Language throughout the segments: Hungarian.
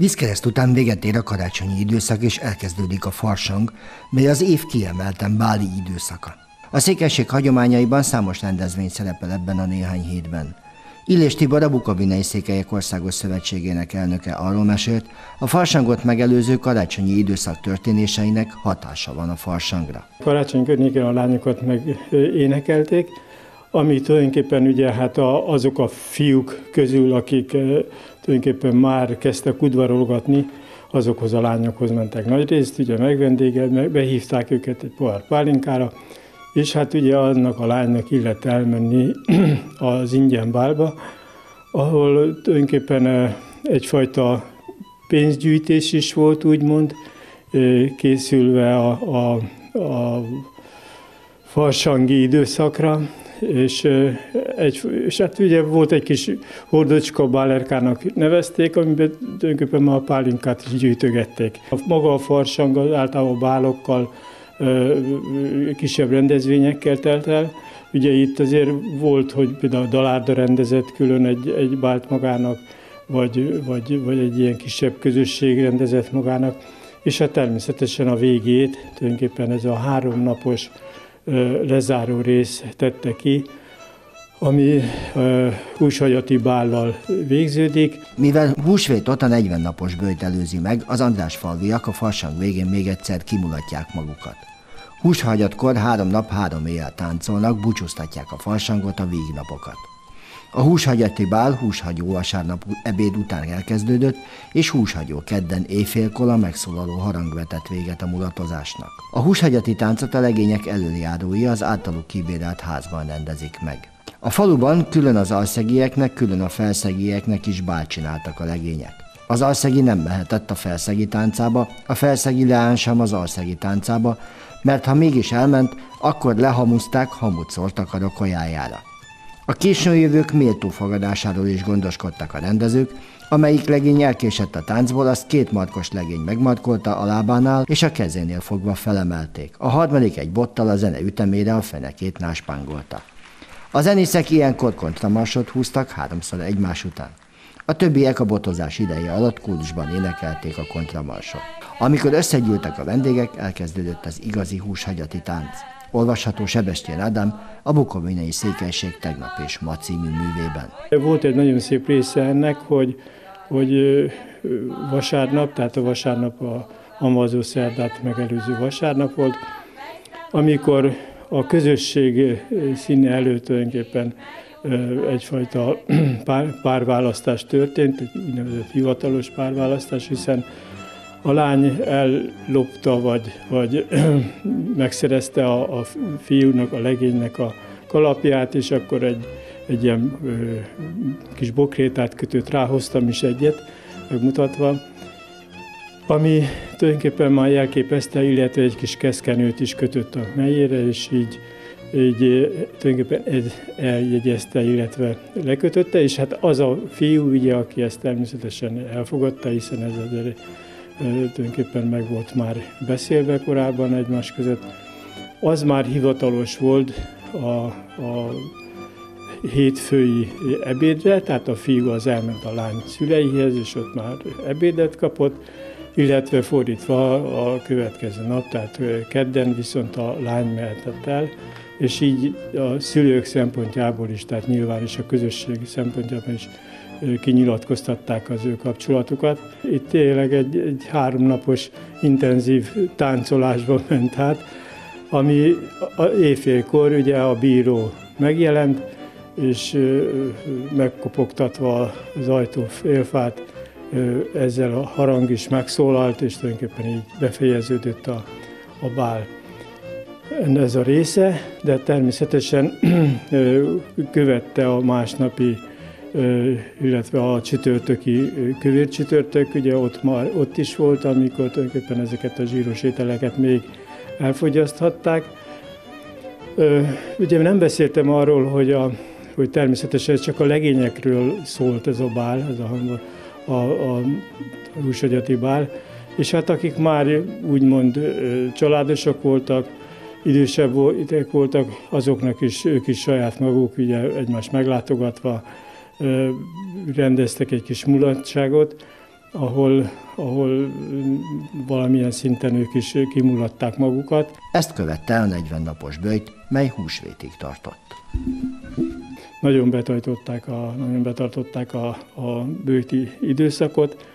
Vízkereszt után véget ér a karácsonyi időszak, és elkezdődik a farsang, mely az év kiemelten báli időszaka. A székesség hagyományaiban számos rendezvény szerepel ebben a néhány hétben. Illés Tibor, a Bukovinei Székelyek Országos Szövetségének elnöke arról mesélt, a farsangot megelőző karácsonyi időszak történéseinek hatása van a farsangra. Karácsony környékén a lányokat meg énekelték, ami tulajdonképpen ugye hát a, azok a fiúk közül, akik tulajdonképpen már kezdtek udvarolgatni, azokhoz a lányokhoz mentek nagy részt, ugye megvendégel, behívták őket egy pohár pálinkára, és hát ugye annak a lánynak illet elmenni az ingyen bálba, ahol tulajdonképpen egyfajta pénzgyűjtés is volt, úgymond, készülve a, a, a farsangi időszakra, és, egy, és hát ugye volt egy kis hordocska, bálerkának nevezték, amiben tulajdonképpen már a pálinkát is gyűjtögették. A maga a farsang általában bálokkal, kisebb rendezvényekkel telt el. Ugye itt azért volt, hogy például a Dalárda rendezett külön egy, egy bált magának, vagy, vagy, vagy egy ilyen kisebb közösség rendezett magának, és hát természetesen a végét, tulajdonképpen ez a háromnapos lezáró rész tette ki, ami húshagyati bállal végződik. Mivel húsvétot a 40 napos bőjt előzi meg, az Andrásfalviak a farsang végén még egyszer kimulatják magukat. Húshagyatkor három nap három éjjel táncolnak, búcsúztatják a farsangot, a végnapokat. A húshagyati bál húshagyó vasárnap ebéd után elkezdődött, és húshagyó kedden éjfélkor a megszólaló harang vetett véget a mulatozásnak. A húshagyati táncot a legények előjárói az általuk kibérelt házban rendezik meg. A faluban külön az alszegieknek, külön a felszegieknek is bál csináltak a legények. Az alszegi nem mehetett a felszegi táncába, a felszegi leán sem az alszegi táncába, mert ha mégis elment, akkor lehamuzták, hamut szóltak a rokolyájára. A későjövők méltó fogadásáról is gondoskodtak a rendezők, amelyik legény elkésett a táncból, azt két markos legény megmarkolta a lábánál, és a kezénél fogva felemelték. A harmadik egy bottal a zene ütemére a fenekét náspángolta. A zenészek ilyenkor kontramarsot húztak háromszor egymás után. A többiek a botozás ideje alatt kulcsban énekelték a kontramarsot. Amikor összegyűltek a vendégek, elkezdődött az igazi húshagyati tánc. Olvasható Sebestyén Ádám a Bukovinei Székelység tegnap és ma című művében. Volt egy nagyon szép része ennek, hogy, hogy vasárnap, tehát a vasárnap a Amazó szerdát megelőző vasárnap volt, amikor a közösség színe előtt tulajdonképpen egyfajta pár, párválasztás történt, egy úgynevezett hivatalos párválasztás, hiszen a lány ellopta, vagy, vagy megszerezte a, a fiúnak, a legénynek a kalapját, és akkor egy, egy ilyen ö, kis bokrétát kötött ráhoztam is egyet, megmutatva, ami tulajdonképpen már jelképezte, illetve egy kis keszkenőt is kötött a melyére, és így, így tulajdonképpen eljegyezte, illetve lekötötte, és hát az a fiú, ugye, aki ezt természetesen elfogadta, hiszen ez azért tulajdonképpen meg volt már beszélve korábban egymás között. Az már hivatalos volt a, a hétfői ebédre, tehát a fiú az elment a lány szüleihez, és ott már ebédet kapott, illetve fordítva a következő nap, tehát kedden viszont a lány mehetett el, és így a szülők szempontjából is, tehát nyilván is a közösség szempontjából is kinyilatkoztatták az ő kapcsolatukat. Itt tényleg egy, egy háromnapos intenzív táncolásba ment át, ami éjfélkor ugye a bíró megjelent, és megkopogtatva az ajtó félfát, ezzel a harang is megszólalt, és tulajdonképpen így befejeződött a, a bál. Ez a része, de természetesen követte a másnapi illetve a csütörtöki kövér csütörtök, ugye ott, már, ott is volt, amikor tulajdonképpen ezeket a zsíros ételeket még elfogyaszthatták. Ugye nem beszéltem arról, hogy, a, hogy természetesen csak a legényekről szólt ez a bál, ez a, a, a, a húsagyati bál, és hát akik már úgymond családosak voltak, idősebb voltak, azoknak is, ők is saját maguk ugye egymás meglátogatva rendeztek egy kis mulatságot, ahol, ahol valamilyen szinten ők is kimulatták magukat. Ezt követte a 40 napos bőjt, mely húsvétig tartott. Nagyon betartották a, nagyon betartották a, a bőti időszakot,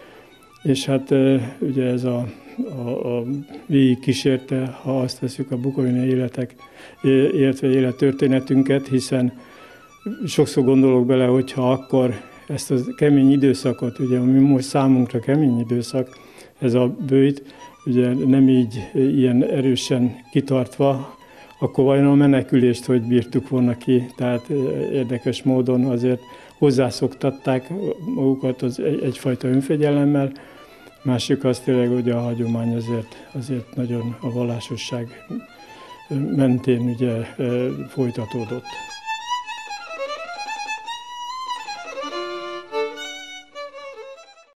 és hát ugye ez a, a, a végig kísérte, ha azt veszük a bukovina életek, illetve élettörténetünket, hiszen sokszor gondolok bele, hogyha akkor ezt a kemény időszakot, ugye ami most számunkra kemény időszak, ez a bőjt, ugye nem így ilyen erősen kitartva, akkor vajon a menekülést hogy bírtuk volna ki, tehát érdekes módon azért hozzászoktatták magukat az egyfajta önfegyelemmel, másik az tényleg, hogy a hagyomány azért, azért nagyon a vallásosság mentén ugye folytatódott.